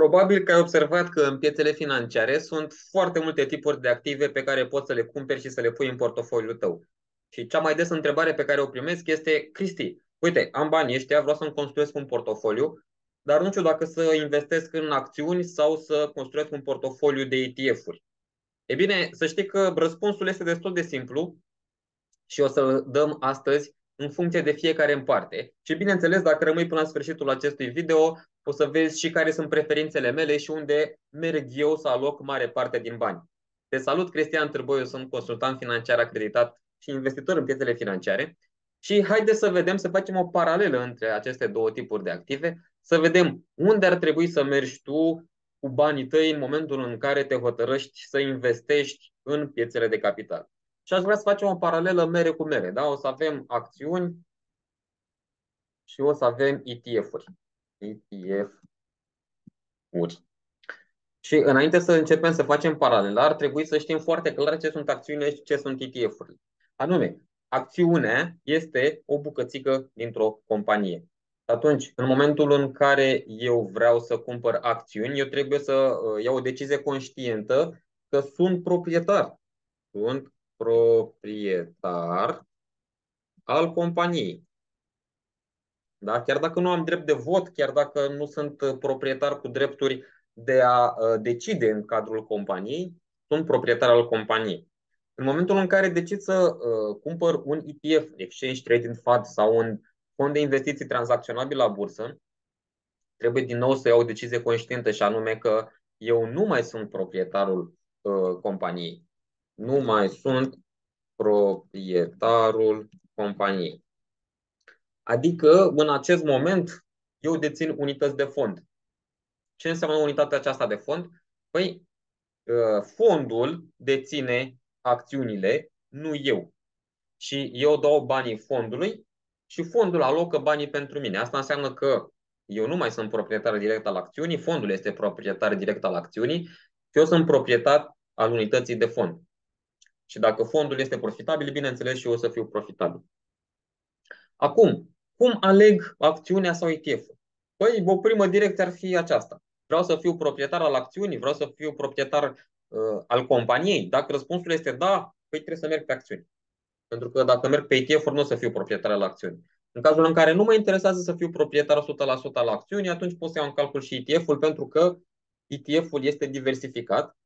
Probabil că ai observat că în piețele financiare sunt foarte multe tipuri de active pe care poți să le cumperi și să le pui în portofoliul tău. Și cea mai des întrebare pe care o primesc este, Cristi, uite, am banii ăștia, vreau să-mi construiesc un portofoliu, dar nu știu dacă să investesc în acțiuni sau să construiesc un portofoliu de ETF-uri. E bine, să știi că răspunsul este destul de simplu și o să-l dăm astăzi în funcție de fiecare în parte. Și bineînțeles, dacă rămâi până la sfârșitul acestui video, o să vezi și care sunt preferințele mele și unde merg eu să aloc mare parte din bani. Te salut, Cristian Târboiu, sunt consultant financiar acreditat și investitor în piețele financiare. Și haideți să vedem, să facem o paralelă între aceste două tipuri de active, să vedem unde ar trebui să mergi tu cu banii tăi în momentul în care te hotărăști să investești în piețele de capital. Și aș vrea să facem o paralelă mere cu mere. Da? O să avem acțiuni și o să avem ETF-uri. ETF-uri. Și înainte să începem să facem paralela, ar trebui să știm foarte clar ce sunt acțiunile și ce sunt ETF-urile. Anume, acțiunea este o bucățică dintr-o companie. Atunci, în momentul în care eu vreau să cumpăr acțiuni, eu trebuie să uh, iau o decizie conștientă că sunt proprietar. Sunt proprietar al companiei. Da? Chiar dacă nu am drept de vot, chiar dacă nu sunt uh, proprietar cu drepturi de a uh, decide în cadrul companiei, sunt proprietar al companiei. În momentul în care decid să uh, cumpăr un ETF, Exchange Traded Fund sau un fond de investiții tranzacționabil la bursă, trebuie din nou să iau o decizie conștientă și anume că eu nu mai sunt proprietarul uh, companiei. Nu mai sunt proprietarul companiei. Adică, în acest moment, eu dețin unități de fond. Ce înseamnă unitatea aceasta de fond? Păi, uh, fondul deține acțiunile, nu eu. Și eu dau banii fondului și fondul alocă banii pentru mine. Asta înseamnă că eu nu mai sunt proprietar direct al acțiunii, fondul este proprietar direct al acțiunii și eu sunt proprietar al unității de fond. Și dacă fondul este profitabil, bineînțeles și eu o să fiu profitabil. Acum, cum aleg acțiunea sau ETF-ul? Păi, o primă direcție ar fi aceasta. Vreau să fiu proprietar al acțiunii, vreau să fiu proprietar uh, al companiei. Dacă răspunsul este da, păi trebuie să merg pe acțiuni. Pentru că dacă merg pe ETF-uri, nu o să fiu proprietar al acțiunii. În cazul în care nu mă interesează să fiu proprietar 100% al acțiunii, atunci pot să iau în calcul și ETF-ul, pentru că ETF-ul este diversificat,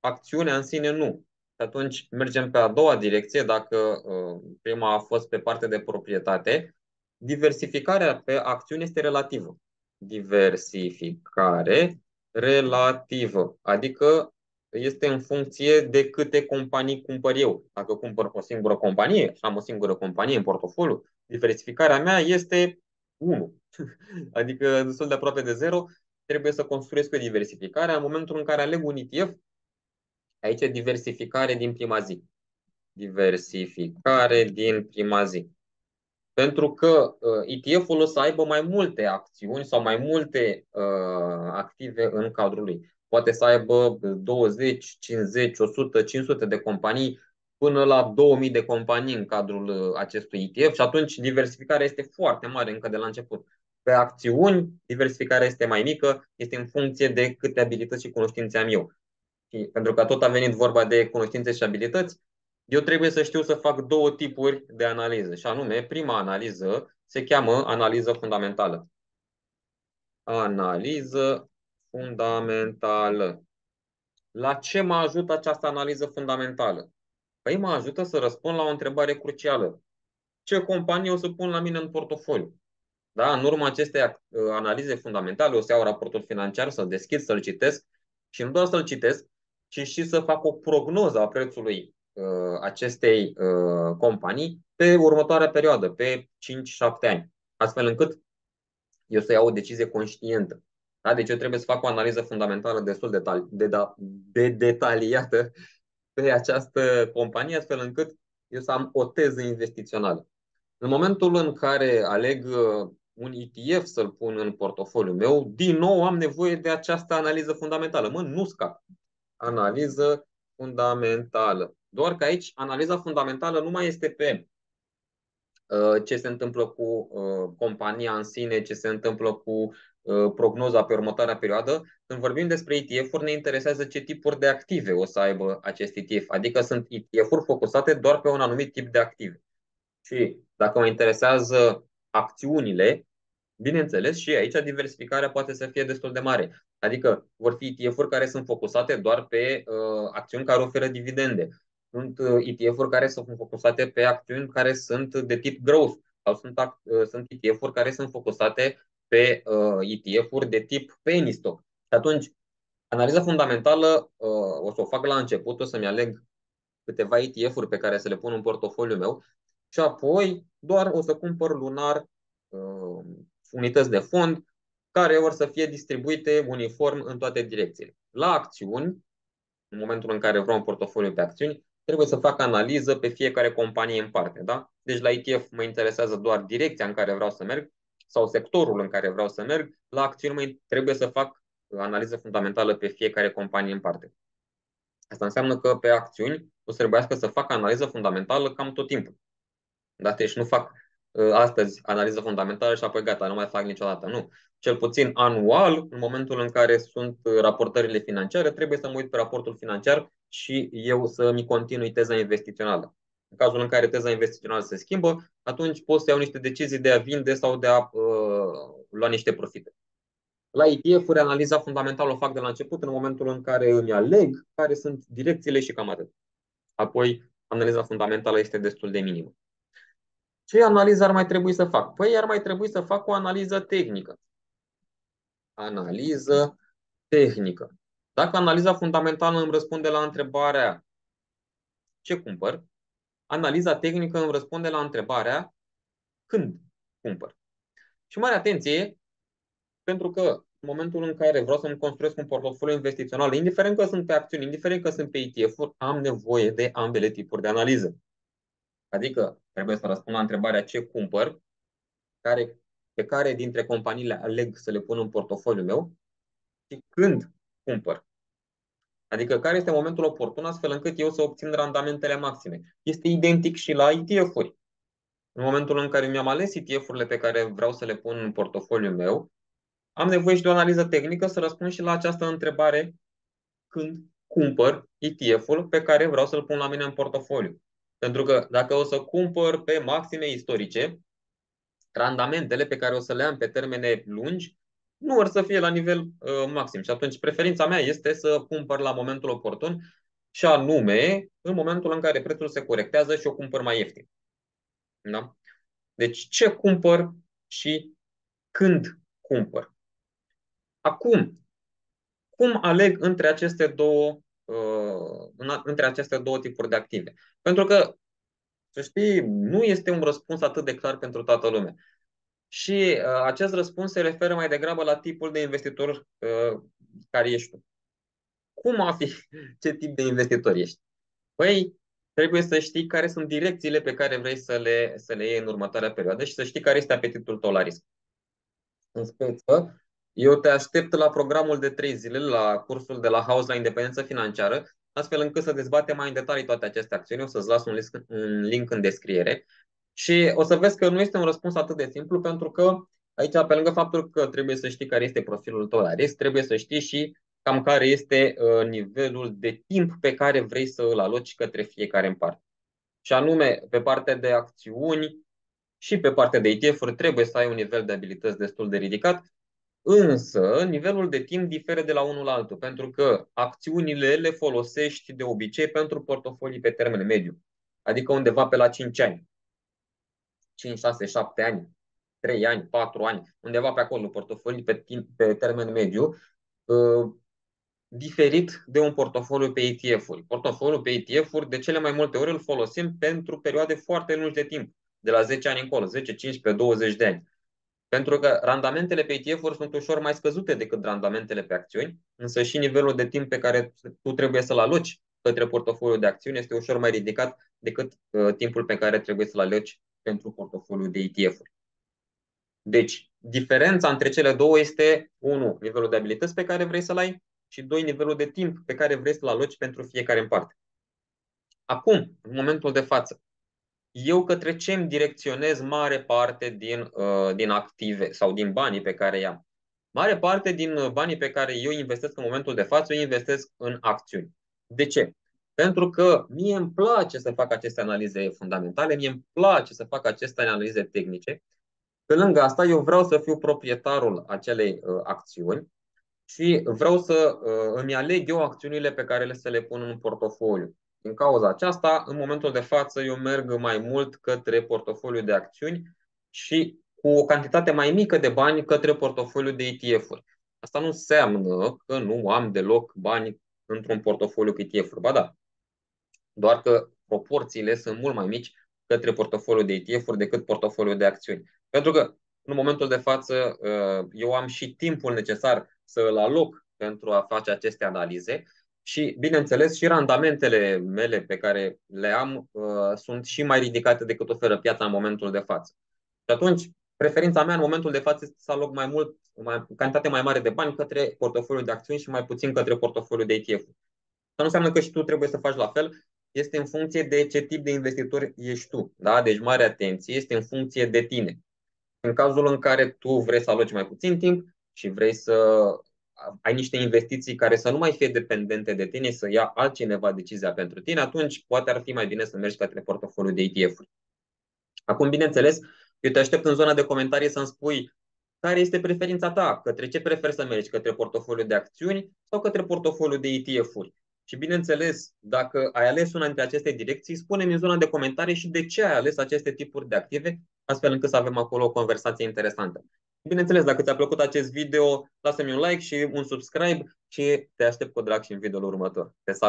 acțiunea în sine nu. Și atunci mergem pe a doua direcție, dacă uh, prima a fost pe partea de proprietate, diversificarea pe acțiuni este relativă. Diversificare relativă, adică este în funcție de câte companii cumpăr eu. Dacă cumpăr o singură companie și am o singură companie în portofoliu, diversificarea mea este 1. Adică destul de aproape de 0. Trebuie să construiesc o diversificare. În momentul în care aleg un ETF, aici e diversificare din prima zi. Diversificare din prima zi. Pentru că uh, ETF-ul o să aibă mai multe acțiuni sau mai multe uh, active în cadrul lui poate să aibă 20, 50, 100, 500 de companii până la 2000 de companii în cadrul uh, acestui ETF și atunci diversificarea este foarte mare încă de la început. Pe acțiuni, diversificarea este mai mică, este în funcție de câte abilități și cunoștințe am eu. Și pentru că tot a venit vorba de cunoștințe și abilități, eu trebuie să știu să fac două tipuri de analiză. Și anume, prima analiză se cheamă analiză fundamentală. Analiză fundamentală. La ce mă ajută această analiză fundamentală? Păi mă ajută să răspund la o întrebare crucială. Ce companie o să pun la mine în portofoliu? Da? În urma acestei uh, analize fundamentale o să iau raportul financiar, să-l deschid, să-l citesc și nu doar să-l citesc, ci și să fac o prognoză a prețului uh, acestei uh, companii pe următoarea perioadă, pe 5-7 ani, astfel încât eu să iau o decizie conștientă. Da? Deci eu trebuie să fac o analiză fundamentală destul de, de, da, de detaliată pe această companie, astfel încât eu să am o teză investițională. În momentul în care aleg uh, un ETF să-l pun în portofoliul meu, din nou am nevoie de această analiză fundamentală. Mă, nu scap. Analiză fundamentală. Doar că aici analiza fundamentală nu mai este pe uh, ce se întâmplă cu uh, compania în sine, ce se întâmplă cu prognoza pe următoarea perioadă. Când vorbim despre ETF-uri, ne interesează ce tipuri de active o să aibă acest ETF. Adică sunt ETF-uri focusate doar pe un anumit tip de active. Și dacă mă interesează acțiunile, bineînțeles, și aici diversificarea poate să fie destul de mare. Adică vor fi ETF-uri care sunt focusate doar pe uh, acțiuni care oferă dividende. Sunt uh, ETF-uri care sunt focusate pe acțiuni care sunt de tip growth sau sunt, uh, sunt ETF-uri care sunt focusate pe uh, ETF-uri de tip penny stock. Și atunci, analiza fundamentală uh, o să o fac la început, o să-mi aleg câteva ETF-uri pe care să le pun în portofoliul meu și apoi doar o să cumpăr lunar uh, unități de fond care vor să fie distribuite uniform în toate direcțiile. La acțiuni, în momentul în care vreau un portofoliu pe acțiuni, trebuie să fac analiză pe fiecare companie în parte. Da? Deci la ETF mă interesează doar direcția în care vreau să merg sau sectorul în care vreau să merg. La acțiuni mă trebuie să fac analiză fundamentală pe fiecare companie în parte. Asta înseamnă că pe acțiuni o să trebuiască să fac analiză fundamentală cam tot timpul. Da? Deci nu fac uh, astăzi analiză fundamentală și apoi gata, nu mai fac niciodată. Nu. Cel puțin anual, în momentul în care sunt uh, raportările financiare, trebuie să mă uit pe raportul financiar și eu să-mi continui teza investițională. În cazul în care teza investițională se schimbă, atunci pot să iau niște decizii de a vinde sau de a uh, lua niște profite. La ETF-uri, analiza fundamentală o fac de la început, în momentul în care îmi aleg care sunt direcțiile și cam atât. Apoi, analiza fundamentală este destul de minimă. Ce analiză ar mai trebui să fac? Păi ar mai trebui să fac o analiză tehnică. Analiză tehnică. Dacă analiza fundamentală îmi răspunde la întrebarea ce cumpăr, analiza tehnică îmi răspunde la întrebarea când cumpăr. Și mare atenție, pentru că în momentul în care vreau să-mi construiesc un portofoliu investițional, indiferent că sunt pe acțiuni, indiferent că sunt pe ETF-uri, am nevoie de ambele tipuri de analiză. Adică trebuie să răspund la întrebarea ce cumpăr, care, pe care dintre companiile aleg să le pun în portofoliul meu și când cumpăr. Adică care este momentul oportun astfel încât eu să obțin randamentele maxime. Este identic și la ETF-uri. În momentul în care mi-am ales ETF-urile pe care vreau să le pun în portofoliul meu, am nevoie și de o analiză tehnică să răspund și la această întrebare când cumpăr ETF-ul pe care vreau să-l pun la mine în portofoliu. Pentru că dacă o să cumpăr pe maxime istorice, randamentele pe care o să le am pe termene lungi nu vor să fie la nivel uh, maxim. Și atunci preferința mea este să cumpăr la momentul oportun și anume în momentul în care prețul se corectează și o cumpăr mai ieftin. Da? Deci ce cumpăr și când cumpăr. Acum, cum aleg între aceste două, uh, între aceste două tipuri de active? Pentru că, să știi, nu este un răspuns atât de clar pentru toată lumea. Și uh, acest răspuns se referă mai degrabă la tipul de investitor uh, care ești tu. Cum afli ce tip de investitor ești? Păi, trebuie să știi care sunt direcțiile pe care vrei să le, să le iei în următoarea perioadă și să știi care este apetitul tău la risc. În speță, eu te aștept la programul de trei zile, la cursul de la House la Independență Financiară, astfel încât să dezbatem mai în detalii toate aceste acțiuni. O să-ți las un link, un link în descriere și o să vezi că nu este un răspuns atât de simplu, pentru că aici, pe lângă faptul că trebuie să știi care este profilul tău la risc, trebuie să știi și cam care este uh, nivelul de timp pe care vrei să îl aloci către fiecare în parte. Și anume, pe partea de acțiuni și pe partea de ETF-uri trebuie să ai un nivel de abilități destul de ridicat, însă nivelul de timp diferă de la unul la altul, pentru că acțiunile le folosești de obicei pentru portofolii pe termen mediu, adică undeva pe la 5 ani. 5, 6, 7 ani, 3 ani, 4 ani, undeva pe acolo, portofolii pe, timp, pe termen mediu, uh, diferit de un portofoliu pe ETF-uri. Portofoliul pe ETF-uri de cele mai multe ori îl folosim pentru perioade foarte lungi de timp, de la 10 ani încolo, 10, 15, 20 de ani. Pentru că randamentele pe ETF-uri sunt ușor mai scăzute decât randamentele pe acțiuni, însă și nivelul de timp pe care tu trebuie să-l aloci către portofoliul de acțiuni este ușor mai ridicat decât uh, timpul pe care trebuie să-l aloci pentru portofoliul de ETF-uri. Deci, diferența între cele două este, unu, nivelul de abilități pe care vrei să-l ai și doi, nivelul de timp pe care vrei să-l aloci pentru fiecare în parte. Acum, în momentul de față, eu către ce îmi direcționez mare parte din, uh, din active sau din banii pe care i-am. Mare parte din banii pe care eu investesc în momentul de față, eu investesc în acțiuni. De ce? Pentru că mie îmi place să fac aceste analize fundamentale, mie îmi place să fac aceste analize tehnice. Pe lângă asta, eu vreau să fiu proprietarul acelei uh, acțiuni și vreau să uh, îmi aleg eu acțiunile pe care le să le pun în portofoliu. Din cauza aceasta, în momentul de față, eu merg mai mult către portofoliu de acțiuni și cu o cantitate mai mică de bani către portofoliu de ETF-uri. Asta nu înseamnă că nu am deloc bani într-un portofoliu cu ETF-uri. Ba da, doar că proporțiile sunt mult mai mici către portofoliul de ETF-uri decât portofoliul de acțiuni. Pentru că în momentul de față uh, eu am și timpul necesar să îl aloc pentru a face aceste analize și, bineînțeles, și randamentele mele pe care le am uh, sunt și mai ridicate decât oferă piața în momentul de față. Și atunci, preferința mea în momentul de față este să aloc mai mult, mai, cantitate mai mare de bani către portofoliul de acțiuni și mai puțin către portofoliul de ETF-uri. Asta nu înseamnă că și tu trebuie să faci la fel, este în funcție de ce tip de investitor ești tu. Da? Deci mare atenție, este în funcție de tine. În cazul în care tu vrei să aloci mai puțin timp și vrei să ai niște investiții care să nu mai fie dependente de tine, să ia altcineva decizia pentru tine, atunci poate ar fi mai bine să mergi către portofoliul de ETF-uri. Acum, bineînțeles, eu te aștept în zona de comentarii să-mi spui care este preferința ta, către ce preferi să mergi, către portofoliul de acțiuni sau către portofoliul de ETF-uri. Și bineînțeles, dacă ai ales una dintre aceste direcții, spune-mi în zona de comentarii și de ce ai ales aceste tipuri de active, astfel încât să avem acolo o conversație interesantă. Bineînțeles, dacă ți-a plăcut acest video, lasă-mi un like și un subscribe și te aștept cu drag și în videoul următor. Te salut!